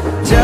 just